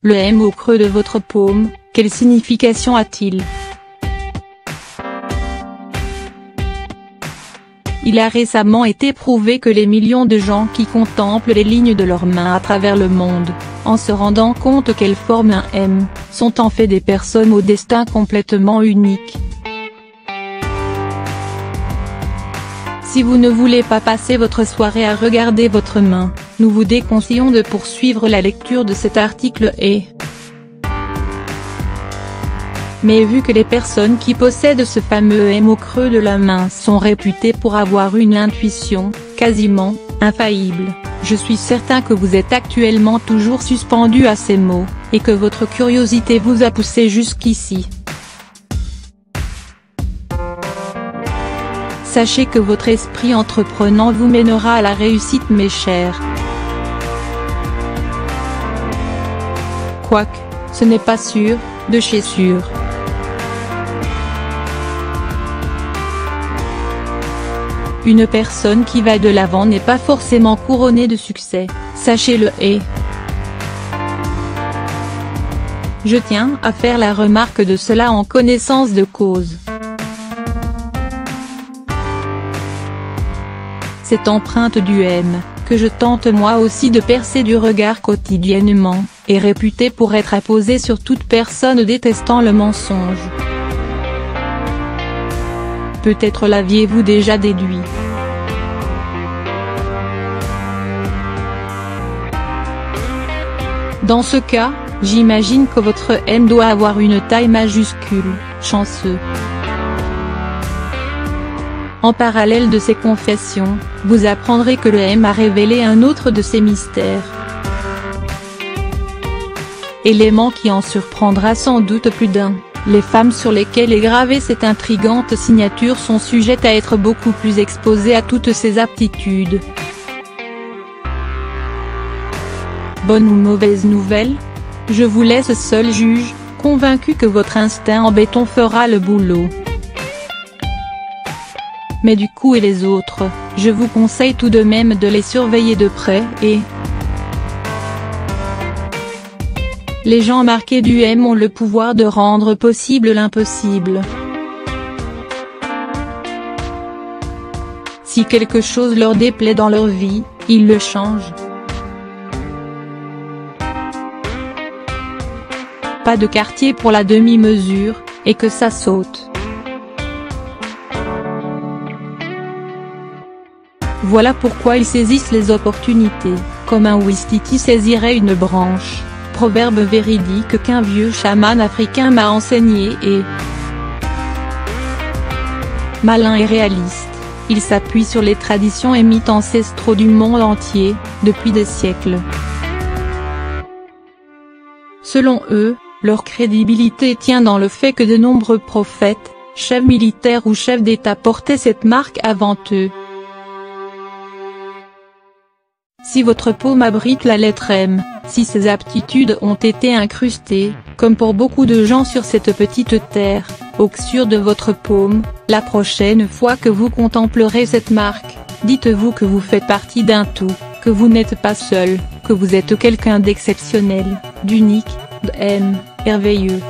Le M au creux de votre paume, quelle signification a-t-il? Il a récemment été prouvé que les millions de gens qui contemplent les lignes de leurs mains à travers le monde, en se rendant compte qu'elles forment un M, sont en fait des personnes au destin complètement unique. Si vous ne voulez pas passer votre soirée à regarder votre main, nous vous déconseillons de poursuivre la lecture de cet article et mais vu que les personnes qui possèdent ce fameux M au creux de la main sont réputées pour avoir une intuition, quasiment, infaillible, je suis certain que vous êtes actuellement toujours suspendu à ces mots, et que votre curiosité vous a poussé jusqu'ici. Sachez que votre esprit entreprenant vous mènera à la réussite mes chers. Quoique, ce n'est pas sûr, de chez sûr. Une personne qui va de l'avant n'est pas forcément couronnée de succès, sachez-le et. Je tiens à faire la remarque de cela en connaissance de cause. Cette empreinte du M, que je tente moi aussi de percer du regard quotidiennement, est réputée pour être apposée sur toute personne détestant le mensonge. Peut-être l'aviez-vous déjà déduit. Dans ce cas, j'imagine que votre M doit avoir une taille majuscule, chanceux. En parallèle de ces confessions, vous apprendrez que le M a révélé un autre de ses mystères. Élément qui en surprendra sans doute plus d'un, les femmes sur lesquelles est gravée cette intrigante signature sont sujettes à être beaucoup plus exposées à toutes ces aptitudes. Bonne ou mauvaise nouvelle Je vous laisse seul juge, convaincu que votre instinct en béton fera le boulot. Mais du coup et les autres, je vous conseille tout de même de les surveiller de près et, Les gens marqués du M ont le pouvoir de rendre possible l'impossible. Si quelque chose leur déplaît dans leur vie, ils le changent. Pas de quartier pour la demi-mesure, et que ça saute. Voilà pourquoi ils saisissent les opportunités, comme un Wistiti saisirait une branche proverbe véridique qu'un vieux chaman africain m'a enseigné et malin et réaliste, il s'appuie sur les traditions et mythes ancestraux du monde entier, depuis des siècles. Selon eux, leur crédibilité tient dans le fait que de nombreux prophètes, chefs militaires ou chefs d'État portaient cette marque avant eux. Si votre paume abrite la lettre M, si ces aptitudes ont été incrustées, comme pour beaucoup de gens sur cette petite terre, au sur de votre paume, la prochaine fois que vous contemplerez cette marque, dites-vous que vous faites partie d'un tout, que vous n'êtes pas seul, que vous êtes quelqu'un d'exceptionnel, d'unique, de M, merveilleux.